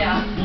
Yeah.